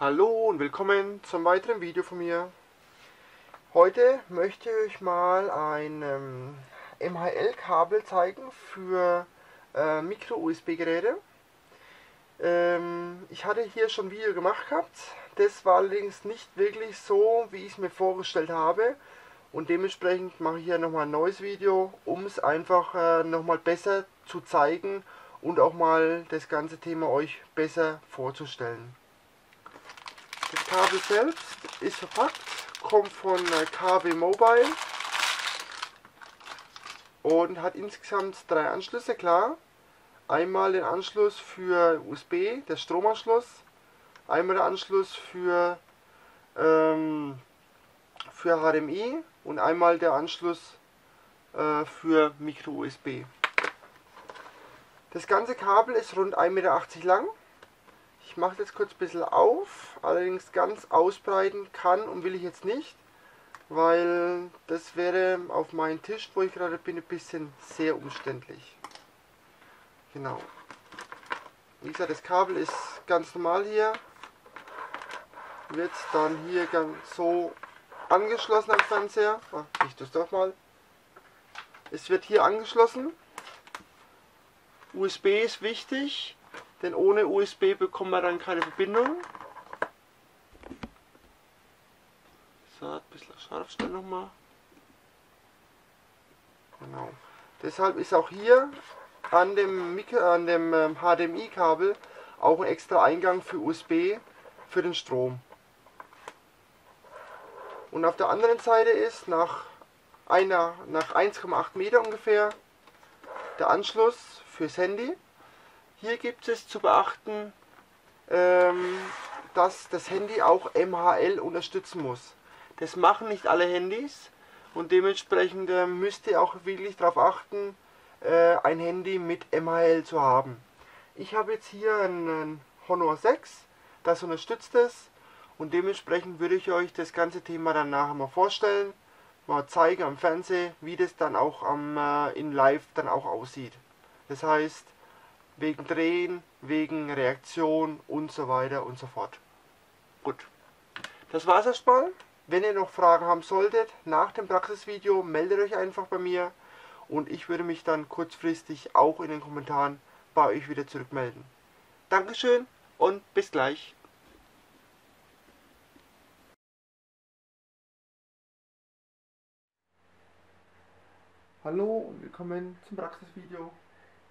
Hallo und willkommen zum weiteren Video von mir. Heute möchte ich mal ein ähm, MHL-Kabel zeigen für äh, Micro-USB-Geräte. Ähm, ich hatte hier schon ein Video gemacht gehabt, das war allerdings nicht wirklich so, wie ich es mir vorgestellt habe. Und dementsprechend mache ich hier nochmal ein neues Video, um es einfach äh, nochmal besser zu zeigen und auch mal das ganze Thema euch besser vorzustellen. Das Kabel selbst. Ist verpackt, kommt von äh, KW Mobile. Und hat insgesamt drei Anschlüsse, klar. Einmal den Anschluss für USB, der Stromanschluss, einmal der Anschluss für, ähm, für HDMI und einmal der Anschluss äh, für Micro USB. Das ganze Kabel ist rund 1,80 Meter lang ich mache das kurz ein bisschen auf, allerdings ganz ausbreiten kann und will ich jetzt nicht, weil das wäre auf meinem Tisch, wo ich gerade bin, ein bisschen sehr umständlich. Genau. Wie gesagt, das Kabel ist ganz normal hier. Wird dann hier ganz so angeschlossen am Fernseher. Oh, ich das doch mal. Es wird hier angeschlossen. USB ist wichtig. Denn ohne USB bekommen wir dann keine Verbindung. So, ein bisschen scharf stellen nochmal. Genau. Deshalb ist auch hier an dem, an dem ähm, HDMI-Kabel auch ein extra Eingang für USB für den Strom. Und auf der anderen Seite ist nach, nach 1,8 Meter ungefähr der Anschluss fürs Handy. Hier gibt es zu beachten, ähm, dass das Handy auch MHL unterstützen muss. Das machen nicht alle Handys und dementsprechend äh, müsst ihr auch wirklich darauf achten, äh, ein Handy mit MHL zu haben. Ich habe jetzt hier einen Honor 6, das unterstützt es und dementsprechend würde ich euch das ganze Thema dann nachher mal vorstellen, mal zeigen am Fernsehen, wie das dann auch am, äh, in Live dann auch aussieht. Das heißt, wegen Drehen, wegen Reaktion und so weiter und so fort. Gut, das war's erstmal. Wenn ihr noch Fragen haben solltet, nach dem Praxisvideo meldet euch einfach bei mir und ich würde mich dann kurzfristig auch in den Kommentaren bei euch wieder zurückmelden. Dankeschön und bis gleich. Hallo und willkommen zum Praxisvideo.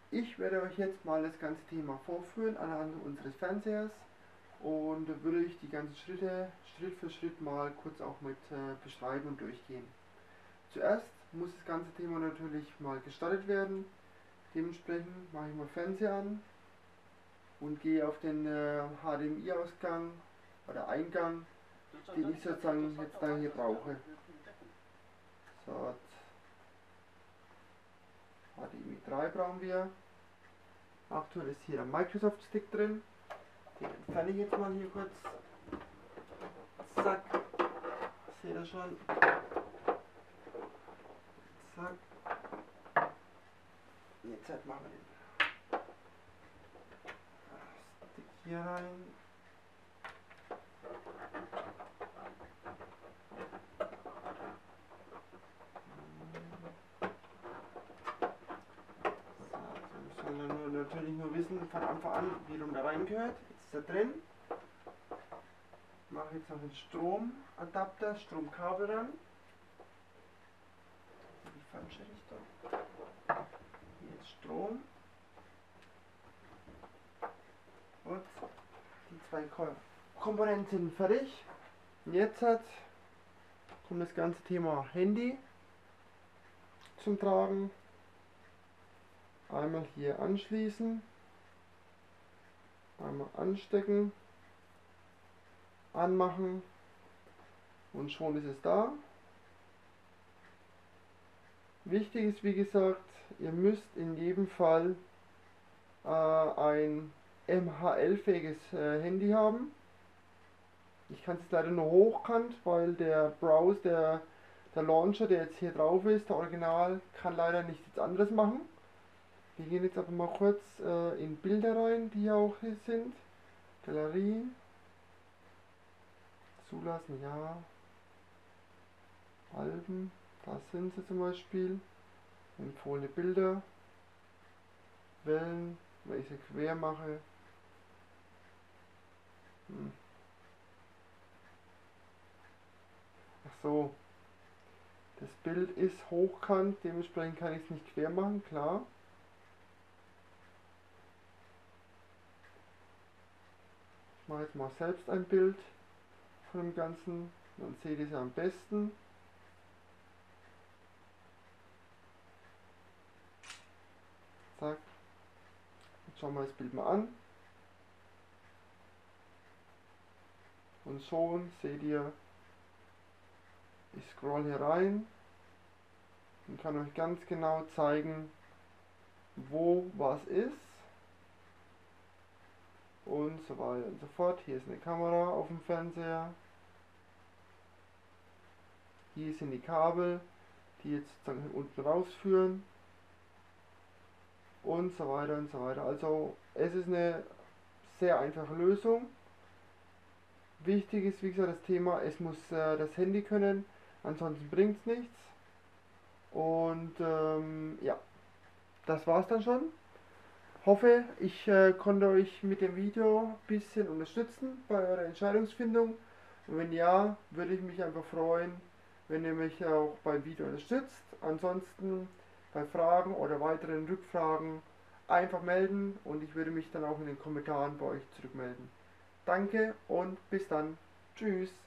Ich werde euch jetzt mal das ganze Thema vorführen anhand unseres Fernsehers und würde ich die ganzen Schritte Schritt für Schritt mal kurz auch mit äh, beschreiben und durchgehen. Zuerst muss das ganze Thema natürlich mal gestartet werden. Dementsprechend mache ich mal Fernseher an und gehe auf den äh, HDMI-Ausgang oder Eingang, den ich sozusagen jetzt da hier brauche. So, HDMI 3 brauchen wir. Aktuell ist hier ein Microsoft Stick drin. Den entferne ich jetzt mal hier kurz. Zack. Seht ihr schon? Zack. Jetzt machen wir den Stick hier rein. Natürlich nur wissen von Anfang an, wie rum da reingehört. Jetzt ist er drin. Mache jetzt noch den Stromadapter, Stromkabel ran. Die falsche Richtung. Hier ist Strom. Und die zwei Komponenten fertig. Und jetzt hat, kommt das ganze Thema Handy zum Tragen einmal hier anschließen, einmal anstecken, anmachen und schon ist es da. Wichtig ist wie gesagt, ihr müsst in jedem Fall äh, ein MHL-fähiges äh, Handy haben. Ich kann es leider nur hochkant, weil der Browse, der, der Launcher, der jetzt hier drauf ist, der Original, kann leider nichts anderes machen. Wir gehen jetzt aber mal kurz äh, in Bilder rein, die auch hier sind. Galerie. zulassen, ja. Alben, da sind sie zum Beispiel. Empfohlene Bilder. Wellen, wenn ich sie quer mache. Hm. Ach so. Das Bild ist hochkant, dementsprechend kann ich es nicht quer machen, klar. Ich mache jetzt mal selbst ein Bild von dem Ganzen, dann seht ihr es am besten. Zack. Jetzt schauen wir das Bild mal an. Und schon seht ihr, ich scroll hier rein und kann euch ganz genau zeigen, wo was ist. Und so weiter und so fort. Hier ist eine Kamera auf dem Fernseher. Hier sind die Kabel, die jetzt sozusagen unten rausführen und so weiter und so weiter. Also es ist eine sehr einfache Lösung. Wichtig ist, wie gesagt, das Thema, es muss äh, das Handy können, ansonsten bringt es nichts. Und ähm, ja, das war's dann schon. Hoffe, ich äh, konnte euch mit dem Video ein bisschen unterstützen bei eurer Entscheidungsfindung. Und wenn ja, würde ich mich einfach freuen, wenn ihr mich auch beim Video unterstützt. Ansonsten bei Fragen oder weiteren Rückfragen einfach melden und ich würde mich dann auch in den Kommentaren bei euch zurückmelden. Danke und bis dann. Tschüss.